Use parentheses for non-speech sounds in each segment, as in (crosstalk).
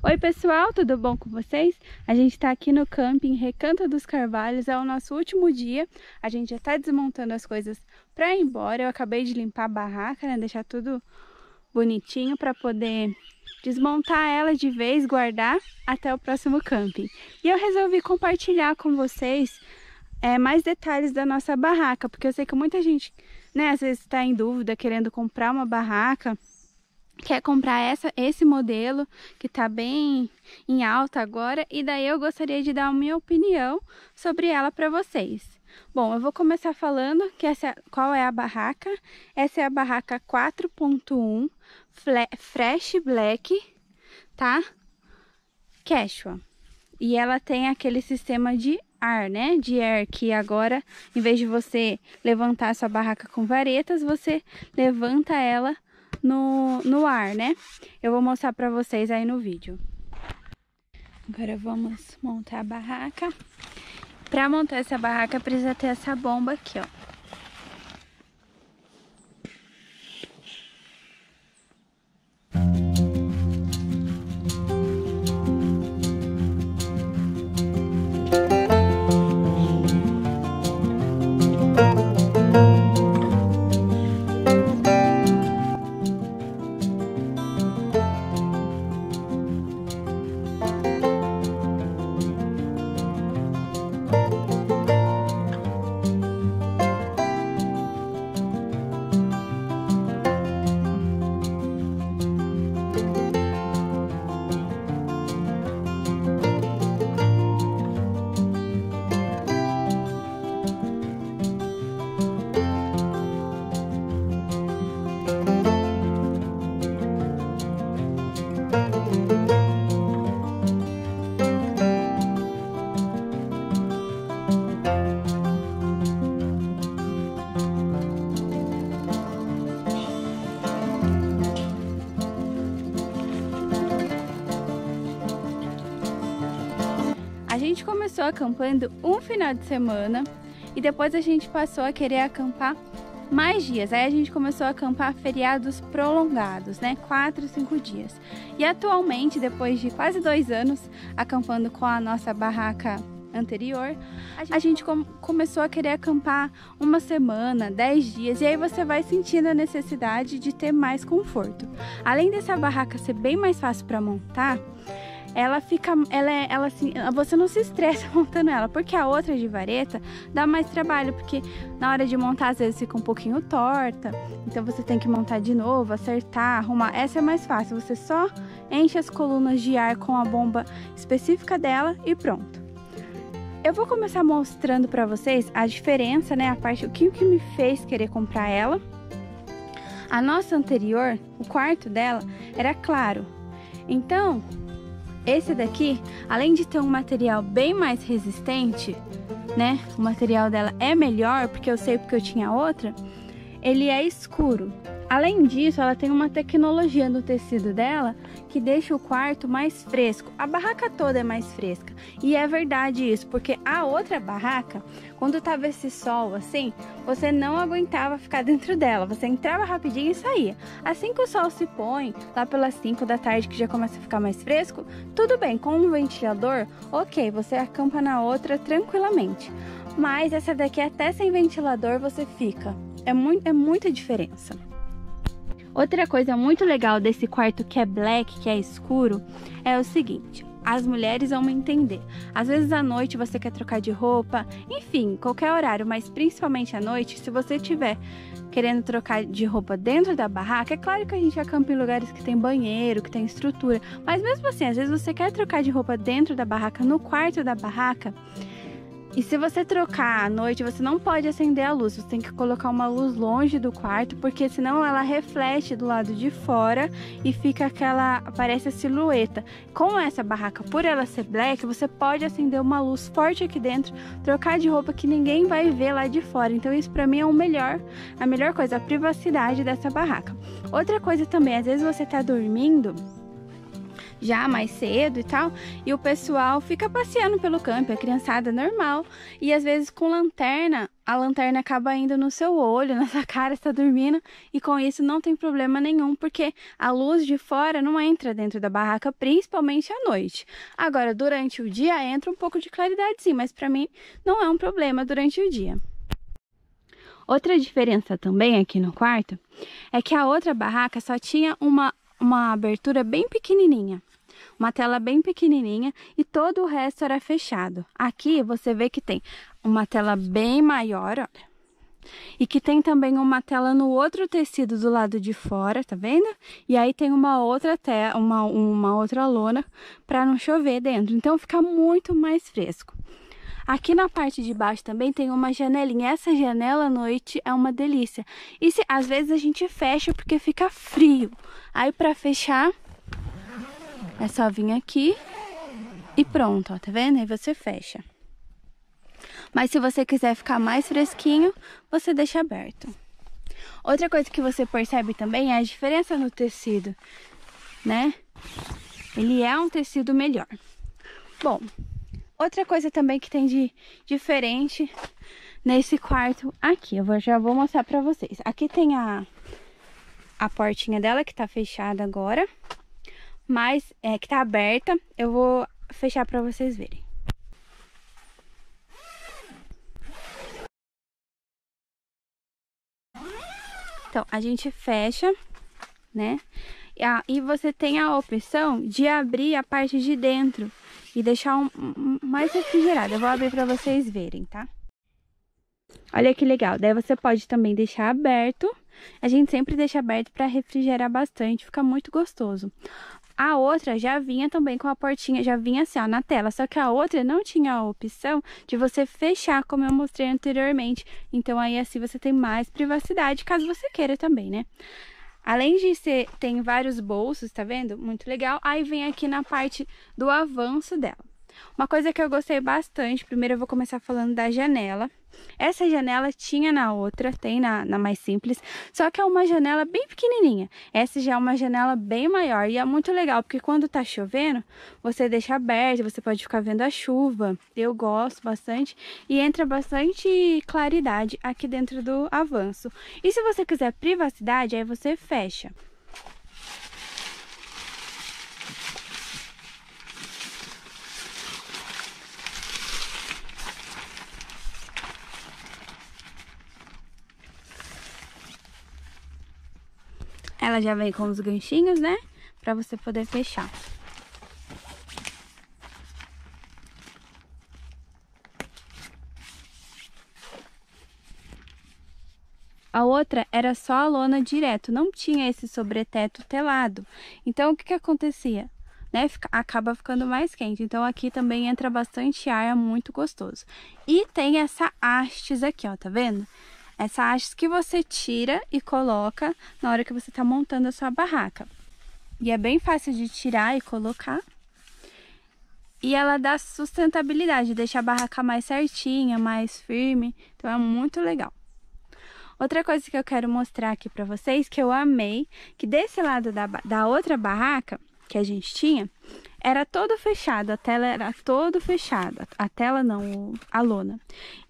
Oi pessoal, tudo bom com vocês? A gente está aqui no camping Recanto dos Carvalhos, é o nosso último dia. A gente já está desmontando as coisas para ir embora. Eu acabei de limpar a barraca, né? Deixar tudo bonitinho para poder desmontar ela de vez, guardar até o próximo camping. E eu resolvi compartilhar com vocês é, mais detalhes da nossa barraca, porque eu sei que muita gente, né, às vezes está em dúvida, querendo comprar uma barraca quer comprar essa, esse modelo que está bem em alta agora e daí eu gostaria de dar a minha opinião sobre ela para vocês. Bom, eu vou começar falando que essa, qual é a barraca. Essa é a barraca 4.1 Fresh Black, tá? Quechua. E ela tem aquele sistema de ar, né? De ar que agora, em vez de você levantar sua barraca com varetas, você levanta ela no, no ar, né? Eu vou mostrar pra vocês aí no vídeo. Agora vamos montar a barraca. Pra montar essa barraca precisa ter essa bomba aqui, ó. Acampando um final de semana e depois a gente passou a querer acampar mais dias. Aí a gente começou a acampar feriados prolongados, né? Quatro, cinco dias. E atualmente, depois de quase dois anos acampando com a nossa barraca anterior, a gente com começou a querer acampar uma semana, dez dias, e aí você vai sentindo a necessidade de ter mais conforto. Além dessa barraca ser bem mais fácil para montar, ela fica, ela é, ela assim, você não se estressa (laughs) montando ela, porque a outra de vareta dá mais trabalho, porque na hora de montar às vezes fica um pouquinho torta, então você tem que montar de novo, acertar, arrumar. Essa é mais fácil, você só enche as colunas de ar com a bomba específica dela e pronto. Eu vou começar mostrando para vocês a diferença, né, a parte, o que, o que me fez querer comprar ela. A nossa anterior, o quarto dela, era claro. Então, esse daqui, além de ter um material bem mais resistente, né? O material dela é melhor, porque eu sei porque eu tinha outra. Ele é escuro. Além disso, ela tem uma tecnologia no tecido dela que deixa o quarto mais fresco. A barraca toda é mais fresca. E é verdade isso, porque a outra barraca, quando tava esse sol assim, você não aguentava ficar (laughs) dentro dela. Você entrava rapidinho e saía. Assim que o sol se põe, lá pelas 5 da tarde que já começa a ficar mais fresco, tudo bem, com um ventilador, ok, você acampa na outra tranquilamente. Mas essa daqui até sem ventilador você fica. É, muito, é muita diferença. Outra coisa muito legal desse quarto que é black, que é escuro, é o seguinte: as mulheres vão me entender. Às vezes à noite você quer trocar de roupa, enfim, qualquer horário, mas principalmente à noite, se você tiver querendo trocar de roupa dentro da barraca, é claro que a gente acampa em lugares que tem banheiro, que tem estrutura, mas mesmo assim, às vezes você quer trocar de roupa dentro da barraca, no quarto da barraca, e se você trocar à noite, você não pode acender a luz, você tem que colocar uma luz longe do quarto, porque senão ela reflete do lado de fora e fica aquela, aparece a silhueta. Com essa barraca, por ela ser black, você pode acender uma luz forte aqui dentro, trocar de roupa que ninguém vai ver lá de fora. Então isso para mim é o melhor, a melhor coisa, a privacidade dessa barraca. Outra coisa também, às vezes você tá dormindo, já mais cedo e tal, e o pessoal fica passeando pelo campo, a criançada normal, e às vezes com lanterna a lanterna acaba indo no seu olho, (laughs) na sua cara, está dormindo, e com isso não tem problema nenhum, porque a luz de fora não entra dentro da barraca, principalmente à noite. Agora, durante o dia entra um pouco de claridade sim, mas para mim não é um problema durante o dia. Outra diferença também aqui no quarto é que a outra barraca só tinha uma, uma abertura bem pequenininha uma tela bem pequenininha e todo o resto era fechado. Aqui você vê que tem uma tela bem maior, olha. E que tem também uma tela no outro tecido do lado de fora, tá vendo? E aí tem uma outra tela, uma, uma outra lona para não chover dentro. Então fica muito mais fresco. Aqui na parte de baixo também tem uma janelinha. Essa janela à noite é uma delícia. E se, às vezes a gente fecha porque fica frio. Aí para fechar, é só vir aqui e pronto, ó, tá vendo? Aí você fecha. Mas se você quiser ficar mais fresquinho, você deixa aberto. Outra coisa que você percebe também é a diferença no tecido, né? Ele é um tecido melhor. Bom, outra coisa também que tem de diferente nesse quarto aqui, eu já vou mostrar pra vocês. Aqui tem a, a portinha dela que tá fechada agora mas é, que tá aberta. Eu vou fechar para vocês verem. Então, a gente fecha, né? E você tem a opção de abrir a parte de dentro e deixar um, um mais refrigerado. Eu vou abrir para vocês verem, tá? Olha que legal. Daí você pode também deixar aberto. A gente sempre deixa aberto para refrigerar bastante, fica muito gostoso. A outra já vinha também com a portinha, já vinha assim, ó, na tela. Só que a outra não tinha a opção de você fechar, como eu mostrei anteriormente. Então, aí assim você tem mais privacidade, caso você queira também, né? Além de ser, tem vários bolsos, tá vendo? Muito legal. Aí vem aqui na parte do avanço dela. Uma coisa que eu gostei bastante, primeiro eu vou começar falando da janela. Essa janela tinha na outra, tem na, na mais simples, só que é uma janela bem pequenininha. Essa já é uma janela bem maior e é muito legal, porque quando tá chovendo, você deixa aberto, você pode ficar vendo a chuva. Eu gosto bastante e entra bastante claridade aqui dentro do avanço. E se você quiser privacidade, aí você fecha. Ela já vem com os ganchinhos, né? Pra você poder fechar. A outra era só a lona direto, não tinha esse sobreteto telado. Então, o que que acontecia? Né, fica, acaba ficando mais quente. Então, aqui também entra bastante ar, é muito gostoso. E tem essa hastes aqui, ó, tá vendo? Essa haste que você tira e coloca na hora que você está montando a sua barraca. E é bem fácil de tirar e colocar. E ela dá sustentabilidade, deixa a barraca mais certinha, mais firme. Então é muito legal. Outra coisa que eu quero mostrar aqui para vocês, que eu amei, que desse lado da, da outra barraca que a gente tinha, era todo fechado, a tela era todo fechada, a tela não, a lona.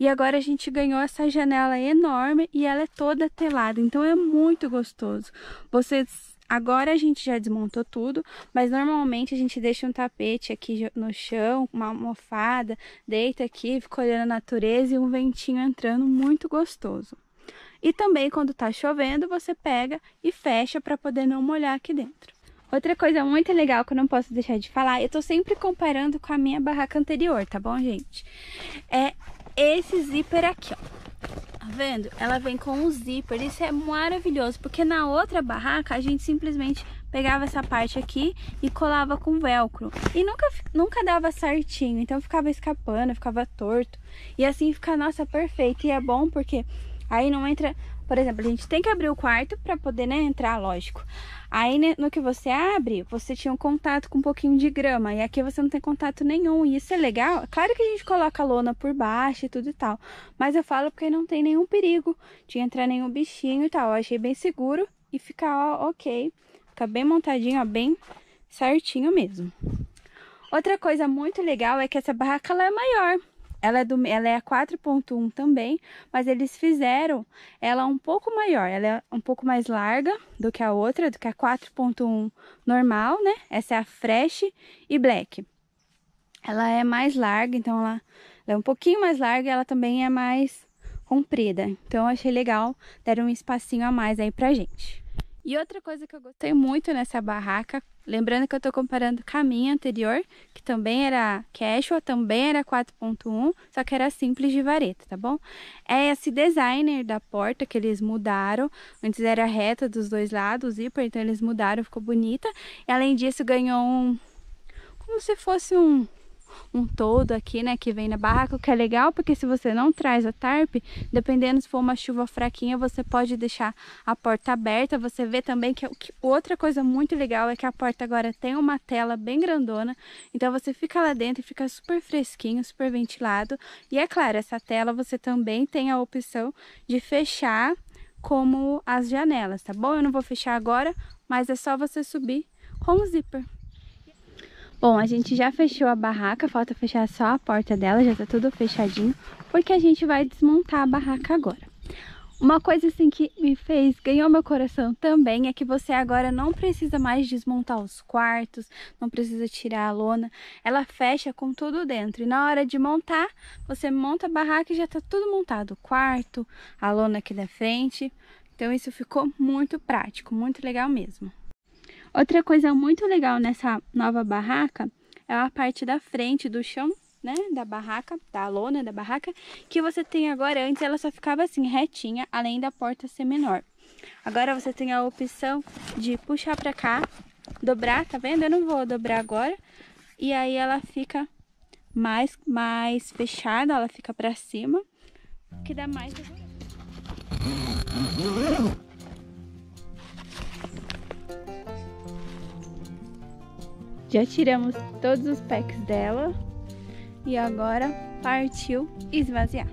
E agora a gente ganhou essa janela enorme e ela é toda telada, então é muito gostoso. Vocês Agora a gente já desmontou tudo, mas normalmente a gente deixa um tapete aqui no chão, uma almofada, deita aqui, fica olhando a natureza e um ventinho entrando muito gostoso. E também quando tá chovendo, você pega e fecha para poder não molhar aqui dentro. Outra coisa muito legal que eu não posso deixar de falar, eu tô sempre comparando com a minha barraca anterior, tá bom, gente? É esse zíper aqui, ó. Tá vendo? Ela vem com um zíper, isso é maravilhoso, porque na outra barraca a gente simplesmente pegava essa parte aqui e colava com velcro. E nunca, nunca dava certinho, então ficava escapando, ficava torto. E assim fica, nossa, perfeito. E é bom porque aí não entra por exemplo, a gente tem que abrir o quarto para poder né, entrar, lógico. Aí né, no que você abre, você tinha um contato com um pouquinho de grama. E aqui você não tem contato nenhum. E isso é legal. Claro que a gente coloca a lona por baixo e tudo e tal. Mas eu falo porque não tem nenhum perigo de entrar nenhum bichinho e tal. Eu achei bem seguro e fica ó, ok. Fica bem montadinho, ó, bem certinho mesmo. Outra coisa muito legal é que essa barraca ela é maior. Ela é, do, ela é 4.1 também, mas eles fizeram ela um pouco maior. Ela é um pouco mais larga do que a outra, do que a 4.1 normal, né? Essa é a Fresh e Black. Ela é mais larga, então ela, ela é um pouquinho mais larga e ela também é mais comprida. Então achei legal, deram um espacinho a mais aí pra gente. E outra coisa que eu gostei muito nessa barraca, lembrando que eu tô comparando com a minha anterior, que também era casual, também era 4.1, só que era simples de vareta, tá bom? É esse designer da porta que eles mudaram, antes era reta dos dois lados, zíper, então eles mudaram, ficou bonita. E além disso ganhou um, como se fosse um um todo aqui, né, que vem na barraca, que é legal, porque se você não traz a tarpe, dependendo se for uma chuva fraquinha, você pode deixar a porta aberta. Você vê também que, que outra coisa muito legal é que a porta agora tem uma tela bem grandona, então você fica lá dentro e fica super fresquinho, super ventilado. E é claro, essa tela você também tem a opção de fechar como as janelas, tá bom? Eu não vou fechar agora, mas é só você subir com o zíper. Bom, a gente já fechou a barraca, falta fechar só a porta dela, já tá tudo fechadinho, porque a gente vai desmontar a barraca agora. Uma coisa assim que me fez, ganhou meu coração também, é que você agora não precisa mais desmontar os quartos, não precisa tirar a lona, ela fecha com tudo dentro. E na hora de montar, você monta a barraca e já tá tudo montado, o quarto, a lona aqui da frente. Então isso ficou muito prático, muito legal mesmo. Outra coisa muito legal nessa nova barraca é a parte da frente do chão, né, da barraca, da lona da barraca, que você tem agora. Antes ela só ficava assim, retinha, além da porta ser menor. Agora você tem a opção de puxar pra cá, dobrar, tá vendo? Eu não vou dobrar agora. E aí ela fica mais, mais fechada, ela fica pra cima, que dá mais... Já tiramos todos os packs dela e agora partiu esvaziar.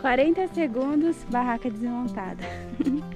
40 segundos, barraca desmontada. (laughs)